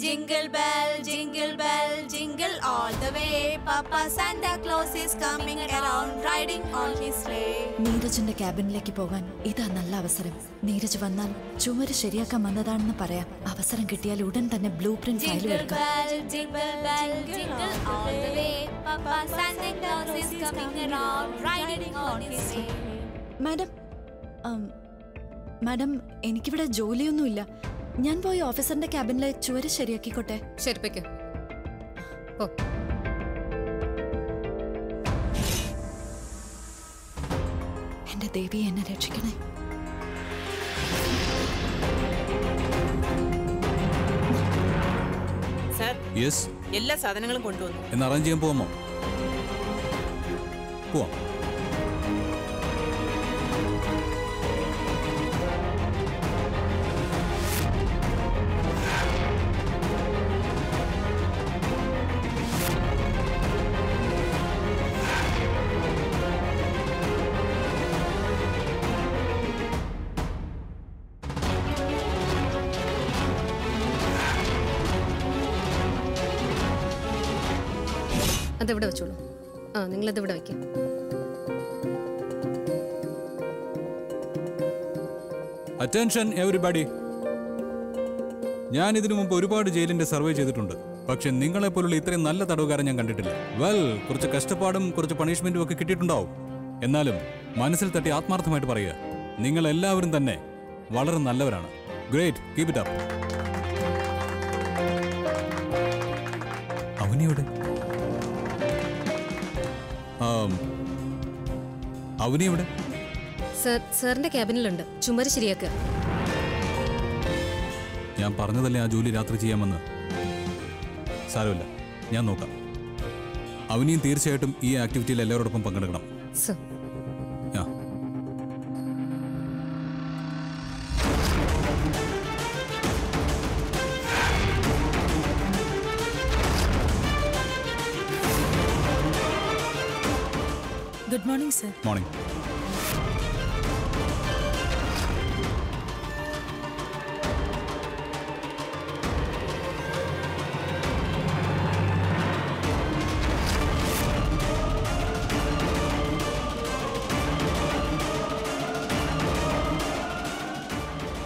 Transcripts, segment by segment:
Jingle bell, jingle bell, jingle all the way. Papa Santa Claus is coming around, riding on his sleigh. നീരജിന്റെ ക്യാബിനിലേക്ക് പോകാൻ ഇതാ നല്ല അവസരം നീരജ് വന്നാൽ ചുമര് ശരിയാക്കാൻ വന്നതാണെന്ന് പറയാം അവസരം കിട്ടിയാൽ ഉടൻ തന്നെ ബ്ലൂ പ്രിന്റ് ഫയലും Jingle bell, jingle bell, jingle all the way. Papa Santa Claus is coming around, riding on his sleigh. Madam madam എനിക്കിവിടെ ജോലിയൊന്നുമില്ല ഞാൻ പോയി ഓഫീസറിന്റെ ക്യാബിനിലെ ചുവര് ശരിയാക്കിക്കോട്ടെ. ശരിപ്പിക്കും. എന്റെ ദേവി എന്നെ രക്ഷിക്കണേ. സാർ യെസ് എല്ലാ സാധനങ്ങളും കൊണ്ടുവന്നു. എന്ന് അറേഞ്ച് ചെയ്യാൻ പോവാമോ? പോവാം. അതെവിടെ വെച്ചോളൂ. ആ നിങ്ങളത് ഇവിടെ വയ്ക്കാം അറ്റൻഷൻ എവരിബഡി ഞാൻ ഇതിനു മുമ്പ് ഒരുപാട് ജയിലിന്റെ സർവേ ചെയ്തിട്ടുണ്ട്. പക്ഷെ നിങ്ങളെ പോലുള്ള ഇത്രയും നല്ല തടവുകാരൻ ഞാൻ കണ്ടിട്ടില്ല. വെൽ കുറച്ച് കഷ്ടപ്പാടും കുറച്ച് പണിഷ്മെന്റും ഒക്കെ കിട്ടിയിട്ടുണ്ടാവും. എന്നാലും മനസ്സിൽ തട്ടി ആത്മാർത്ഥമായിട്ട് പറയുക നിങ്ങൾ എല്ലാവരും തന്നെ വളരെ നല്ലവരാണ്. ഗ്രേറ്റ് കീപ് ഇറ്റ് അപ്പ് അവനിയുടെ? അവനിയുടെ സാർ സാറിന്റെ ക്യാബിനിലുണ്ട്. ചുമര് ശരിയാക്കുക ഞാൻ പറഞ്ഞതല്ലേ ആ ജോലി രാത്രി ചെയ്യാമെന്ന്? സാരമില്ല. ഞാൻ നോക്കാം. അവനിയും തീർച്ചയായിട്ടും ഈ ആക്ടിവിറ്റിയിൽ എല്ലാവരോടൊപ്പം പങ്കെടുക്കണം. സർ മോർണിംഗ്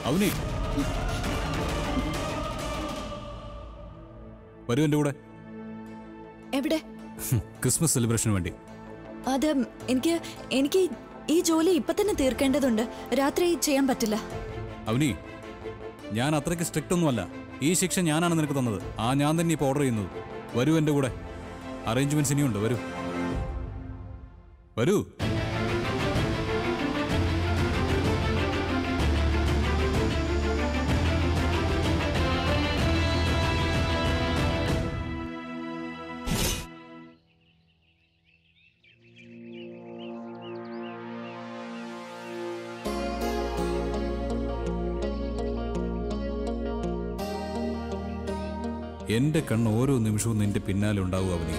അവനെ. വരൂ എന്റെ കൂടെ. എവിടെ? ക്രിസ്മസ് സെലിബ്രേഷന് വേണ്ടി. അത് എനിക്ക് എനിക്ക് ഈ ജോലി ഇപ്പൊ തന്നെ തീർക്കേണ്ടതുണ്ട്. രാത്രി ചെയ്യാൻ പറ്റില്ല. അവനി ഞാൻ അത്രയ്ക്ക് സ്ട്രിക്റ്റ് ഒന്നുമല്ല. ഈ ശിക്ഷ ഞാനാണ് നിനക്ക് തന്നത്. ആ ഞാൻ തന്നെ ഇപ്പോൾ ഓർഡർ ചെയ്യുന്നത്. വരൂ എന്റെ കൂടെ. അറേഞ്ച്മെന്റ്സ് ഇനിയുണ്ട്. വരൂ. വരൂ. എന്റെ കണ്ണ് ഓരോ നിമിഷവും നിന്റെ പിന്നാലെ ഉണ്ടാവും അവന്.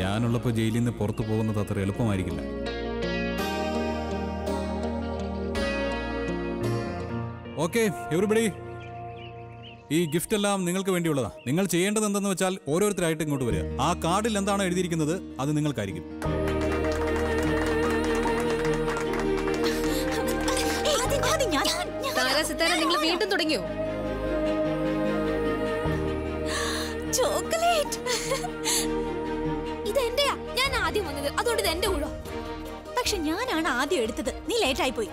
ഞാനുള്ളപ്പോൾ ജയിലിൽ നിന്ന് പുറത്തു പോകുന്നത് അത്ര എളുപ്പമായിരിക്കില്ല. ഓക്കെ എവറിബഡി ഈ ഗിഫ്റ്റ് എല്ലാം നിങ്ങൾക്ക് വേണ്ടിയുള്ളതാ. നിങ്ങൾ ചെയ്യേണ്ടത് എന്തെന്ന് വെച്ചാൽ ഓരോരുത്തരായിട്ട് ഇങ്ങോട്ട് വരിക. ആ കാർഡിൽ എന്താണ് എഴുതിയിരിക്കുന്നത്? അത് നിങ്ങൾക്കായിരിക്കും. നിങ്ങൾ വീണ്ടും തുടങ്ങിയോ? ചോക്ലേറ്റ്. ഇത് എന്റെയാ ഞാൻ ആദ്യം വന്നത്. അതുകൊണ്ട് ഇത് എന്റെ കൂടോ പക്ഷെ ഞാനാണ് ആദ്യം എടുത്തത്. നീ ലേറ്റായി പോയി.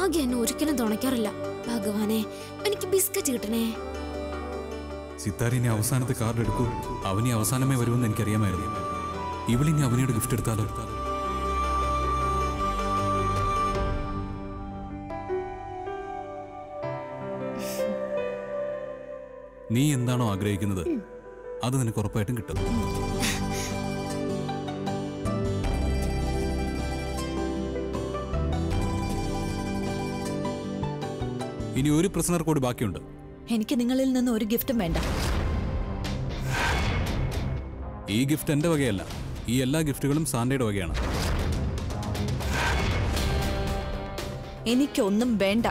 ഭാഗ്യം എന്നെ ഒരിക്കലും തുണയ്ക്കാറില്ല. ഭഗവാനെ എനിക്ക് ബിസ്ക്കറ്റ് കിട്ടണേ. സിത്താരിനെ അവസാനത്തെ കാർഡ് എടുക്കൂ. അവനി അവസാനമേ വരുമെന്ന് എനിക്കറിയാമായിരുന്നു. ഇവളിനി അവനിയുടെ ഗിഫ്റ്റ് എടുത്താലോ? നീ എന്താണോ ആഗ്രഹിക്കുന്നത്? അത് നിനക്ക് ഉറപ്പായിട്ടും കിട്ടും. ഇനി ഒരു പ്രസനർ കൂടി ബാക്കിയുണ്ട്. എനിക്ക് നിങ്ങളിൽ നിന്ന് ഒരു ഗിഫ്റ്റും വേണ്ട. ഈ ഗിഫ്റ്റ് എന്റെ വകയല്ല. ഈ എല്ലാ ഗിഫ്റ്റുകളും സാന്റയുടെ വകയാണ്. എനിക്കൊന്നും വേണ്ട.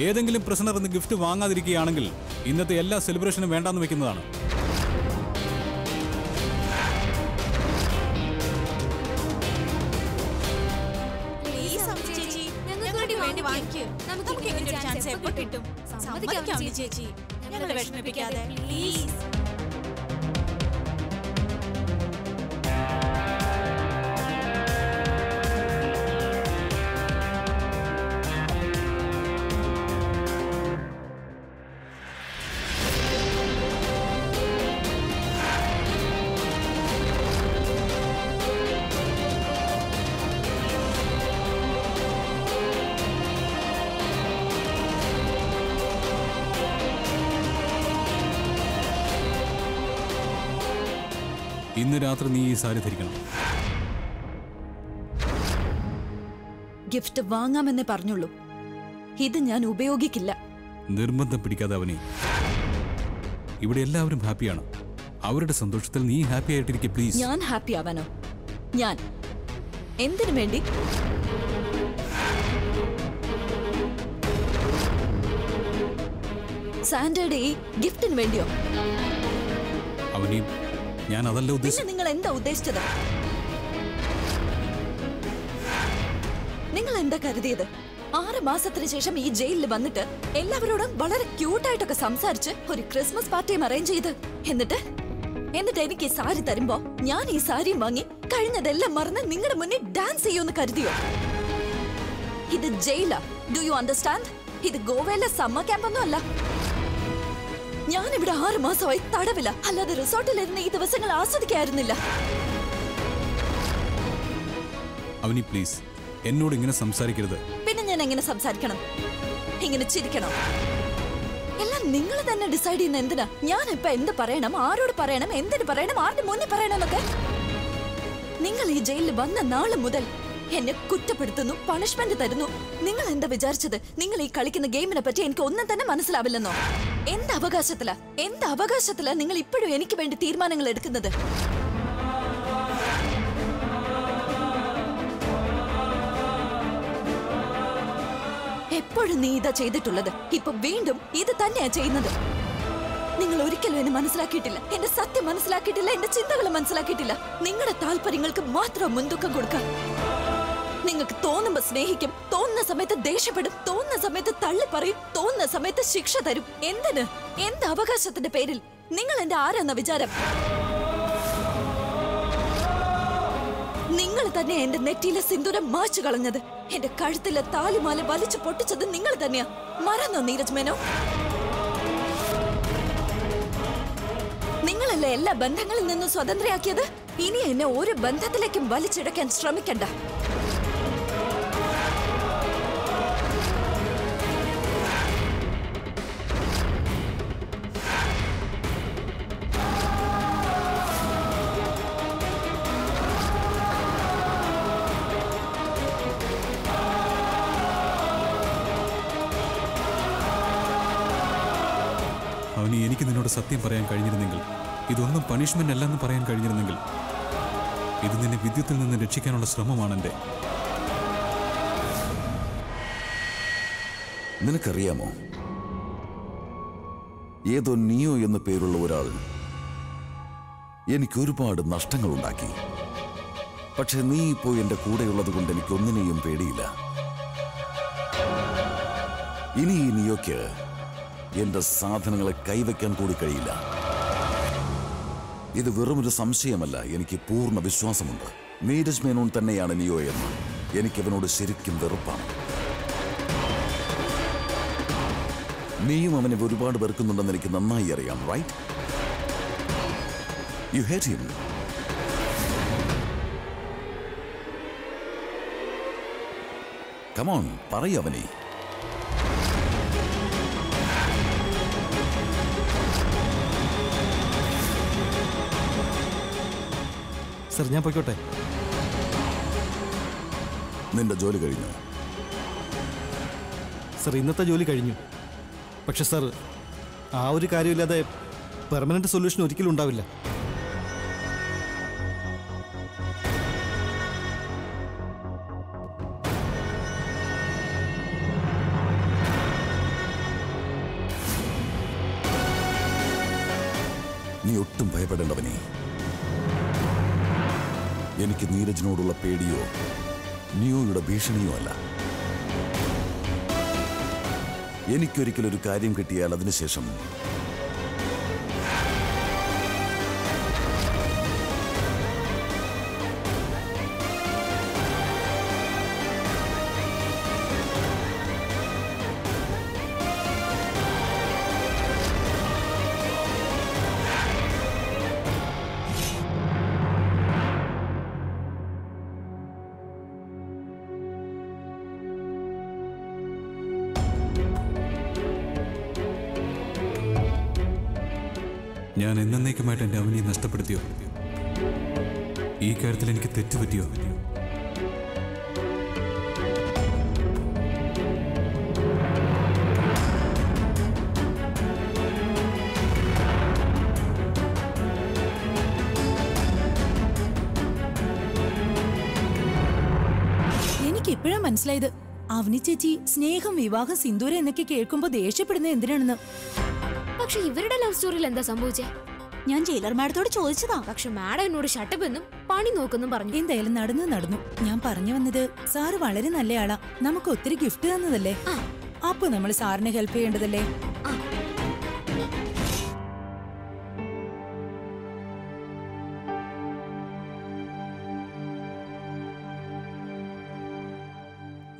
ഏതെങ്കിലും പ്രസനർ ഇന്ന് ഗിഫ്റ്റ് വാങ്ങാതിരിക്കുകയാണെങ്കിൽ ഇന്നത്തെ എല്ലാ സെലിബ്രേഷനും വേണ്ടാന്ന് വെക്കുന്നതാണ്. കിട്ടും സമ്മതിക്കാം ചേച്ചി. ഞങ്ങളെ വിഷമിപ്പിക്കാതെ. പ്ലീസ് ഇന്ന് രാത്രി നീ ഈ സാരി ധരിക്കണം. ഗിഫ്റ്റ് വാങ്ങാമെന്നേ പറഞ്ഞുള്ളൂ. ഇത് ഞാൻ ഉപയോഗിക്കില്ല. നിർബന്ധം പിടിക്കാതെ അവനെ. ഇവിടെ എല്ലാവരും ഹാപ്പിയാണ്. അവരുടെ സന്തോഷത്തിൽ നീ ഹാപ്പി ആയിട്ടിരിക്കെ പ്ലീസ് ഞാൻ ഹാപ്പി ആവാനോ? ഞാൻ. എന്തിനു വേണ്ടി? സാൻഡേർഡ് ഈ ഗിഫ്റ്റിന് വേണ്ടിയോ? അവനെയും ഞാൻ അതല്ല ഉദ്ദേശിച്ചത് നിങ്ങൾ എന്താ ഉദ്ദേശിച്ചത്? നിങ്ങൾ എന്താ കരുതിയത്? ആറ് മാസത്തിന് ശേഷം ഈ ജയിലിൽ വന്നിട്ട് എല്ലാവരോടും വളരെ ക്യൂട്ടായിട്ടൊക്കെ സംസാരിച്ച് ഒരു ക്രിസ്മസ് പാർട്ടിയും അറേഞ്ച് ചെയ്ത്. എന്നിട്ട്? എന്നിട്ട് എനിക്ക് ഈ സാരി തരുമ്പോ ഞാൻ ഈ സാരിയും വാങ്ങി കഴിഞ്ഞതെല്ലാം മറന്ന് നിങ്ങളുടെ മുന്നിൽ ഡാൻസ് ചെയ്യുമെന്ന് കരുതിയോ? ഇത് ജയിലാ. ഡു യു അണ്ടർസ്റ്റാൻഡ് ഇത് ഗോവയിലെ സമ്മർ ക്യാമ്പൊന്നും അല്ല. ഞാൻ ഇവിടെ ആറ് മാസമായി തടവില്ല അല്ലാതെ റിസോർട്ടിലിരുന്ന് ഈ ദിവസങ്ങൾ ആസ്വദിക്കായിരുന്നില്ല. അവനി പ്ലീസ് എന്നോട് ഇങ്ങനെ സംസാരിക്കരുത്. പിന്നെ ഞാൻ എങ്ങനെ സംസാരിക്കണം? ഇങ്ങനെ ചിരിക്കണം? എല്ലാം നിങ്ങൾ തന്നെ ഡിസൈഡ് ചെയ്യുന്ന എന്തിനാ? ഞാൻ ഇപ്പൊ എന്ത് പറയണം? ആരോട് പറയണം? എന്തിന് പറയണം? ആരുടെ മുന്നിൽ പറയണം എന്നൊക്കെ നിങ്ങൾ ഈ ജയിലിൽ വന്ന നാൾ മുതൽ എന്നെ കുറ്റപ്പെടുത്തുന്നു പണിഷ്മെന്റ് തരുന്നു. നിങ്ങൾ എന്താ വിചാരിച്ചത്? നിങ്ങൾ ഈ കളിക്കുന്ന ഗെയിമിനെ പറ്റി എനിക്ക് ഒന്നും തന്നെ മനസ്സിലാവില്ലെന്നോ? എന്ത് അവകാശത്തിലാ? എന്ത് അവകാശത്തിലാ നിങ്ങൾ ഇപ്പോഴും എനിക്ക് വേണ്ടി തീരുമാനങ്ങൾ എടുക്കുന്നത്? എപ്പോഴും നീ ഇതാ ചെയ്തിട്ടുള്ളത്. ഇപ്പൊ വീണ്ടും ഇത് തന്നെയാ ചെയ്യുന്നത്. നിങ്ങൾ ഒരിക്കലും എന്നെ മനസ്സിലാക്കിയിട്ടില്ല. എന്റെ സത്യം മനസ്സിലാക്കിയിട്ടില്ല. എന്റെ ചിന്തകൾ മനസ്സിലാക്കിയിട്ടില്ല. നിങ്ങളുടെ താല്പര്യങ്ങൾക്ക് മാത്രം മുൻതൂക്കം കൊടുക്കാം. നിങ്ങൾക്ക് തോന്നുമ്പോ സ്നേഹിക്കും തോന്നുന്ന സമയത്ത് ദേഷ്യപ്പെടും തോന്നുന്ന സമയത്ത് തള്ളി പറയും തോന്നുന്ന സമയത്ത് ശിക്ഷ തരും. എന്തിന്? എന്ത് അവകാശത്തിന്റെ പേരിൽ? നിങ്ങൾ എന്റെ ആരെന്ന വിചാരം? നിങ്ങൾ തന്നെ എന്റെ നെറ്റിയിലെ സിന്ദൂരം മാച്ചു കളഞ്ഞത്. എന്റെ കഴുത്തിലെ താലിമാല വലിച്ചു പൊട്ടിച്ചത് നിങ്ങൾ തന്നെയാ. മറന്നോ നീരജ് മേനോ? നിങ്ങളല്ലേ എല്ലാ ബന്ധങ്ങളിൽ നിന്നും സ്വതന്ത്രയാക്കിയത്? ഇനി എന്നെ ഒരു ബന്ധത്തിലേക്കും വലിച്ചിടയ്ക്കാൻ ശ്രമിക്കണ്ട. അവനി എനിക്ക് നിന്നോട് സത്യം പറയാൻ കഴിഞ്ഞിരുന്നെങ്കിൽ ഇതൊന്നും പണിഷ്മെന്റ് അല്ലെന്ന് പറയാൻ കഴിഞ്ഞിരുന്നെങ്കിൽ ഇത് നിന്നെ വിദ്യത്തിൽ നിന്ന് രക്ഷിക്കാനുള്ള ശ്രമമാണ് എന്റെ. നിനക്കറിയാമോ? ഏതോ നിയോ എന്ന പേരുള്ള ഒരാൾ എനിക്ക് ഒരുപാട് നഷ്ടങ്ങൾ ഉണ്ടാക്കി പക്ഷെ നീ ഇപ്പോൾ എന്റെ കൂടെയുള്ളത് കൊണ്ട് എനിക്കൊന്നിനെയും പേടിയില്ല. ഇനി ഈ നിയോയ്ക്ക് എന്റെ സാധനങ്ങളെ കൈവയ്ക്കാൻ കൂടി കഴിയില്ല. ഇത് വെറുമൊരു സംശയമല്ല എനിക്ക് പൂർണ വിശ്വാസമുണ്ട്. നീരജ് മേനോൻ തന്നെയാണ് നിയോ എന്ന്. എനിക്കവനോട് ശരിക്കും വെറുപ്പാണ്. നീയും അവനെ ഒരുപാട് വെറുക്കുന്നുണ്ടെന്ന് എനിക്ക് നന്നായി അറിയാം right you hate him come on പറയവനെ sir ഞാൻ പോയിക്കോട്ടെ. നിന്റെ ജോലി കഴിഞ്ഞു. സർ ഇന്നത്തെ ജോലി കഴിഞ്ഞു. പക്ഷെ സർ ആ ഒരു കാര്യമില്ലാതെ പെർമനന്റ് സൊല്യൂഷൻ ഒരിക്കലും ഉണ്ടാവില്ല. എനിക്ക് നീരജിനോടുള്ള പേടിയോ? നിയോയുടെ ഭീഷണിയോ അല്ല. എനിക്കൊരിക്കലൊരു കാര്യം കിട്ടിയാൽ അതിനുശേഷം ഞാൻ എന്നേക്കുമായിട്ട് എന്റെ അവനെ നഷ്ടപ്പെടുത്തിയോ? ഈ കാര്യത്തിൽ എനിക്ക് തെറ്റുപറ്റിയോ? ഇപ്പോഴാ മനസ്സിലായത്. അവനി ചേച്ചി സ്നേഹം വിവാഹം സിന്ദൂരം എന്നൊക്കെ കേൾക്കുമ്പോ ദേഷ്യപ്പെടുന്നത് എന്തിനാണെന്ന്. പക്ഷെ ഇവരുടെ ലവ് സ്റ്റോറിയിൽ എന്താ സംഭവിച്ചേ? ഞാൻ ജയിലർ മാഡത്തോട് ചോദിച്ചതാ. പക്ഷെ മാഡം എന്നോട് ഷട്ടപ്പ് എന്നും പണി നോക്കെന്നും പറഞ്ഞു. എന്തായാലും നടന്നു നടന്നു. ഞാൻ പറഞ്ഞു വന്നത് സാറ് വളരെ നല്ലയാളാ. നമുക്ക് ഒത്തിരി ഗിഫ്റ്റ് തന്നതല്ലേ. അപ്പൊ നമ്മൾ സാറിന് ഹെൽപ്പ് ചെയ്യേണ്ടതല്ലേ.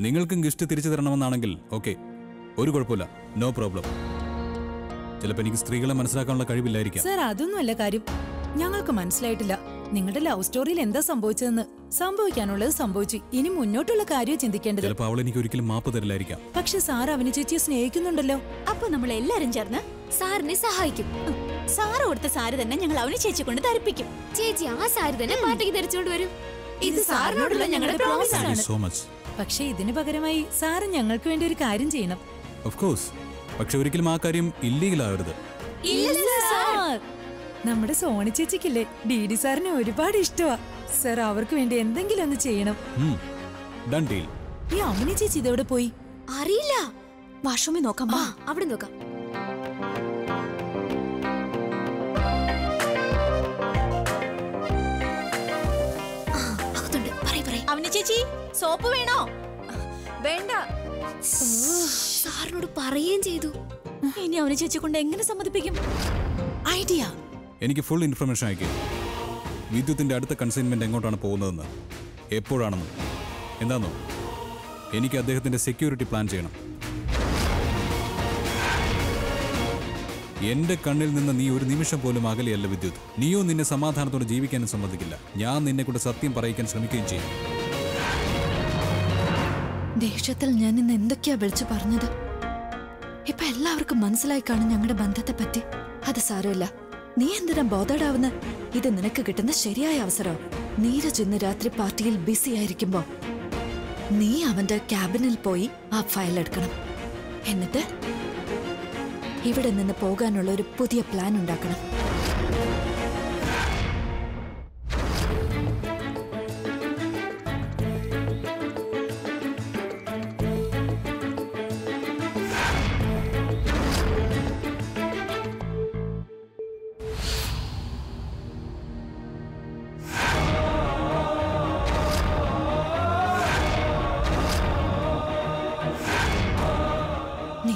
നിങ്ങൾക്കും ഗിഫ്റ്റ് തിരിച്ചു തരണമെന്നാണെങ്കിൽ ഓക്കെ ഒരു കുഴപ്പമില്ല. നോ പ്രോബ്ലം ചിലപ്പോൾ എനിക്ക് സ്ത്രീകളെ മനസ്സിലാക്കാനുള്ള കഴിവില്ലായിരിക്കാം. സാർ അതൊന്നുമല്ല കാര്യം. ഞങ്ങൾക്ക് മനസ്സിലായിട്ടില്ല. നിങ്ങളുടെ ലവ് സ്റ്റോറിയിൽ എന്താ സംഭവിച്ചതെന്ന്. സംഭവിക്കാനുള്ളത് സംഭവിച്ചു. ഇനി മുന്നോട്ടുള്ള കാര്യം ചിന്തിക്കേണ്ടത്. ചിലപ്പോൾ അവൾ എനിക്ക് ഒരിക്കലും മാപ്പ് തരില്ലായിരിക്കാം. പക്ഷെ സാർ അവനി ചേച്ചിയെ സ്നേഹിക്കുന്നുണ്ടല്ലോ. അപ്പൊ നമ്മൾ എല്ലാരും ചേർന്ന് സാറിനെ സഹായിക്കും. സാറ് കൊടുത്ത സാരി തന്നെ ഞങ്ങൾ അവനെ ചേച്ചി കൊണ്ട് ധരിപ്പിക്കും. ചേച്ചി ആ സാരി തന്നെ പാർട്ടിക്ക് ധരിച്ചുകൊണ്ട് വരും. ഇത് സാറിനോടുള്ള ഞങ്ങളുടെ പ്രോമിസ് ആണ്. സോ മച്ച് പക്ഷെ ഇതിനു പകരമായി സാറ് ഞങ്ങൾക്ക് വേണ്ടി ഒരു കാര്യം ചെയ്യണം. ഓഫ് കോഴ്സ് പക്ഷെ ഒരിക്കലും ആ കാര്യം ഇല്ലീഗൽ ആവരുത് സാർ. നമ്മുടെ സോണി ചേച്ചിക്കില്ലേ ഡി ഡി സാറിനെ ഒരുപാട് ഇഷ്ടമാ സർ അവർക്ക് വേണ്ടി എന്തെങ്കിലും ഒന്ന് ചെയ്യണം. ഈ അമ്മിനി ചേച്ചി ഇതെവിടെ പോയി? അറിയില്ല. വാഷ്റൂമിൽ നോക്കാം. ആ. അവിടെ നോക്കാം. അവന് ചേച്ചി സോപ്പ് വേണോ? വേണ്ട. സാറിനോട് പറയുകയും ചെയ്തു. ഇനി അവന് ചേച്ചി കൊണ്ട് എങ്ങനെ സമ്മതിപ്പിക്കും? ഐഡിയ. എനിക്ക് ഫുൾ ഇൻഫർമേഷൻ അയക്കും. വിദ്യുത്തിന്റെ അടുത്ത കൺസൈൻമെന്റ് എങ്ങോട്ടാണ് പോകുന്നതെന്ന്. എപ്പോഴാണെന്ന്. എന്താന്നോ? എനിക്ക് അദ്ദേഹത്തിന്റെ സെക്യൂരിറ്റി പ്ലാൻ ചെയ്യണം. എന്റെ കണ്ണിൽ നിന്ന് നീ ഒരു നിമിഷം പോലും അകലെയല്ല വിദ്യുത്. നീയോ നിന്നെ സമാധാനത്തോടെ ജീവിക്കാനും സമ്മതിക്കില്ല. ഞാൻ നിന്നെ കൂടെ സത്യം പറയിക്കാൻ ശ്രമിക്കുകയും ചെയ്യും. ദേഷ്യത്തിൽ ഞാൻ ഇന്ന് എന്തൊക്കെയാ വിളിച്ചു പറഞ്ഞത്? ഇപ്പൊ എല്ലാവർക്കും മനസ്സിലായി കാണും ഞങ്ങളുടെ ബന്ധത്തെ പറ്റി. അത് സാരമില്ല. നീ എന്തിനാ ബോധേഡാവുന്ന ഇത് നിനക്ക് കിട്ടുന്ന ശരിയായ അവസരം നീരജ് ഇന്ന് രാത്രി പാർട്ടിയിൽ ബിസി ആയിരിക്കുമ്പോ നീ അവന്റെ ക്യാബിനിൽ പോയി ആ ഫയൽ എടുക്കണം. എന്നിട്ട് ഇവിടെ നിന്ന് പോകാനുള്ള ഒരു പുതിയ പ്ലാൻ ഉണ്ടാക്കണം.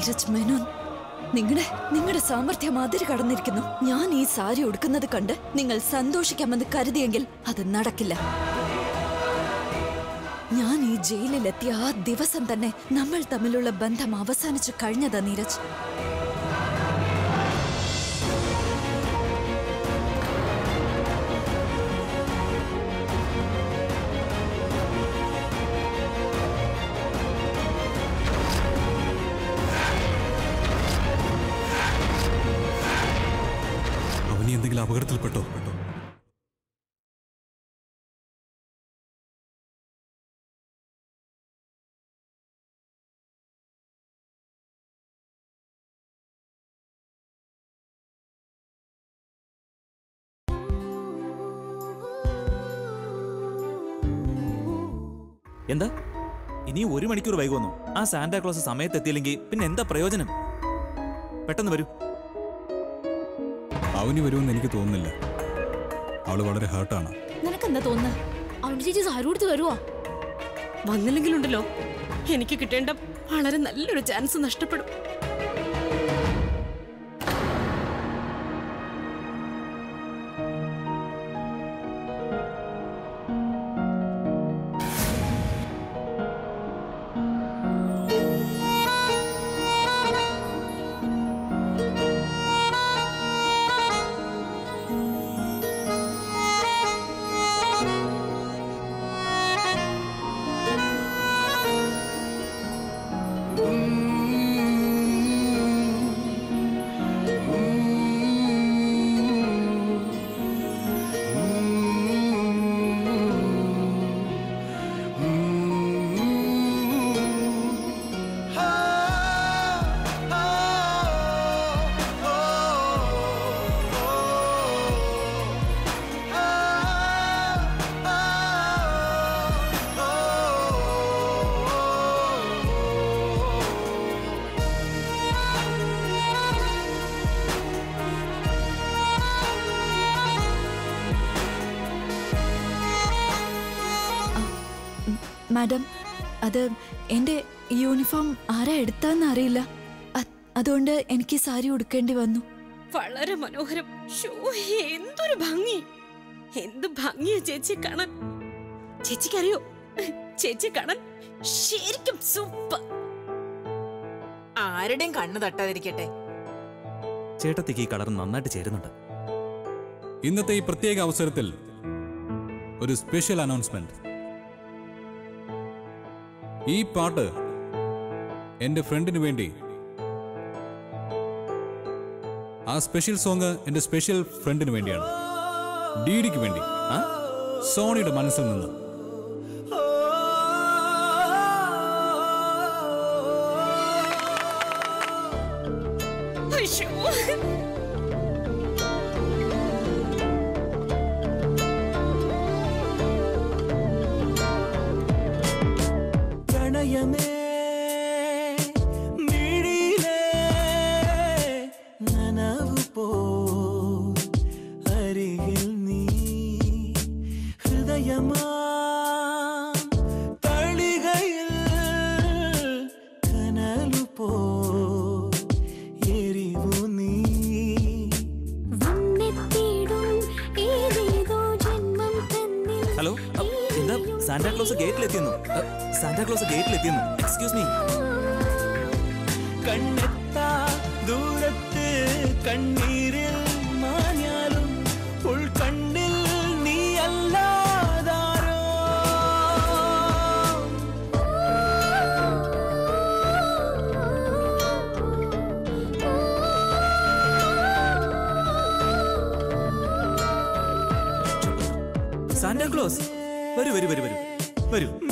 നീരജ് മേനോൻ നിങ്ങളുടെ നിങ്ങളുടെ സാമർഥ്യം അതിര് കടന്നിരിക്കുന്നു. ഞാൻ ഈ സാരി ഉടുക്കുന്നത് കണ്ട് നിങ്ങൾ സന്തോഷിക്കാമെന്ന് കരുതിയെങ്കിൽ അത് നടക്കില്ല. ഞാൻ ഈ ജയിലിലെത്തിയ ആ ദിവസം തന്നെ നമ്മൾ തമ്മിലുള്ള ബന്ധം അവസാനിച്ചു കഴിഞ്ഞതാ നീരജ് എന്താ? ഇനി ഒരു മണിക്കൂർ വൈകുന്നു ആ സാന്റാക്ലോസ് സമയത്ത് എത്തിയില്ലെങ്കിൽ പിന്നെ എന്താ പ്രയോജനം? പെട്ടെന്ന് വരൂ. അവന് വരുമെന്ന് എനിക്ക് തോന്നുന്നില്ല. അവൾ വളരെ ഹേർട്ടാണ്. നിനക്കെന്താ തോന്നുന്നത് അവന്റെ ചേച്ചി വരുവോ വന്നില്ലെങ്കിലുണ്ടല്ലോ. എനിക്ക് കിട്ടേണ്ട വളരെ നല്ലൊരു ചാൻസ് നഷ്ടപ്പെടും. മാഡം അത് എന്റെ യൂണിഫോം ആരാ എടുത്താന്ന് അറിയില്ല. അതുകൊണ്ട് എനിക്ക് സാരി ഉടുക്കേണ്ടി വന്നു. വളരെ മനോഹരം. ഷോ എന്തൊരു ഭംഗി. എന്ത് ഭംഗിയാ ചേച്ചി കാണാൻ. ചേച്ചിക്കറിയോ? ചേച്ചി കാണാൻ ശരിക്കും സൂപ്പർ. ആരുടെയും കണ്ണു തട്ടാതിരിക്കട്ടെ. ചേട്ടത്തിക്ക് ഈ കളർ നന്നായിട്ട് ചേരുന്നുണ്ട്. ഇന്നത്തെ ഈ പ്രത്യേക അവസരത്തിൽ ഒരു സ്പെഷ്യൽ അനൗൺസ്മെന്റ് ഈ പാട്ട് എന്റെ ഫ്രണ്ടിന് വേണ്ടി. ആ സ്പെഷ്യൽ സോങ് എന്റെ സ്പെഷ്യൽ ഫ്രണ്ടിന് വേണ്ടിയാണ്. ഡിഡിക്ക് വേണ്ടി? സോണിയുടെ മനസ്സിൽ നിന്ന്. ഹൃദയമാ തളികയിൽ കനലു പോ എരിവു നീ. ഹലോ എന്താ സാന്റാക്ലോസ് ഗേറ്റിലെത്തിയെന്നു? സാന്റാക്ലോസ് ഗേറ്റിലെത്തിയെന്നു? എക്സ്ക്യൂസ് മീ കണ്ണെത്താ ദൂരത്ത് കണ്ണീരിൽ സാന്റാക്ലോസ് വരൂ വരൂ വരൂ വരൂ. വരൂ.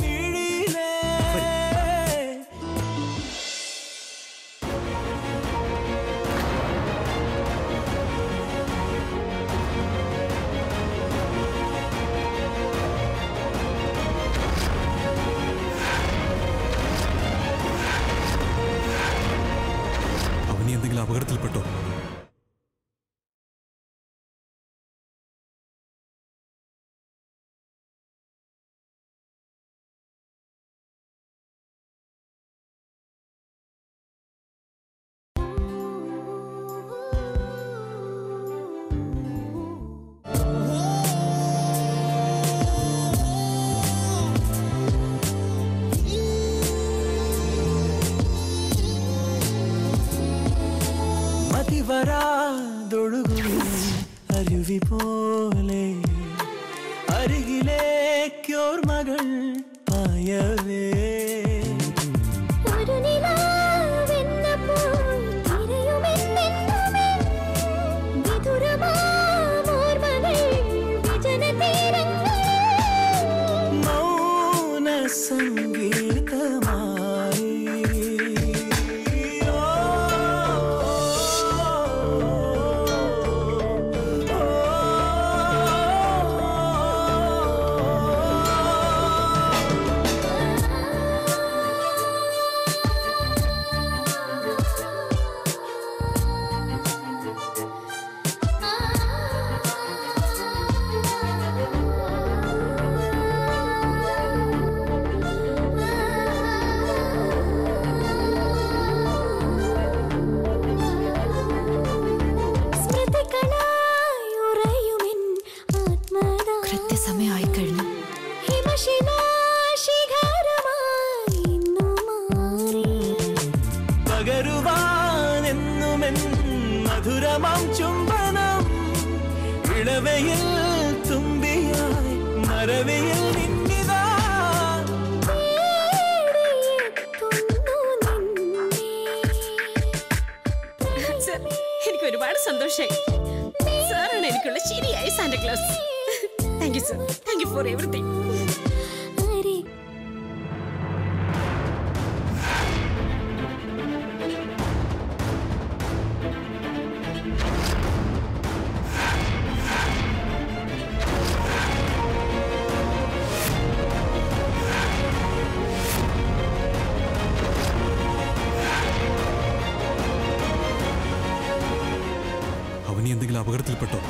മതിവരാതൊഴുകും അരുവി പോലെ. അരികിലേക്കോർമകൾ പായവേ yes thank you sir thank you for everything Avani എന്തെങ്കിലും അപകടത്തിൽപ്പെട്ടോ?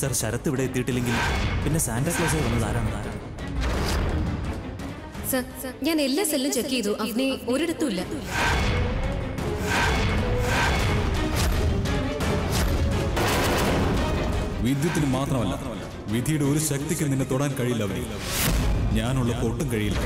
സർ ശരത്ത് ഇവിടെ എത്തിയിട്ടില്ലെങ്കിൽ പിന്നെ സാന്റാക്ലോസ് വന്നത് ആരാണ്? ആരാണ് ഞാൻ എല്ലാ സെല്ലും ചെക്ക് ചെയ്തു. അവനെ ഒരിടത്തും ഇല്ല. വിദ്യുത്തിന് മാത്രമല്ല വിധിയുടെ ഒരു ശക്തിക്ക് നിന്നെ തൊടാൻ കഴിയില്ല അവനെ. ഞാനുള്ള ഒട്ടും കഴിയില്ല.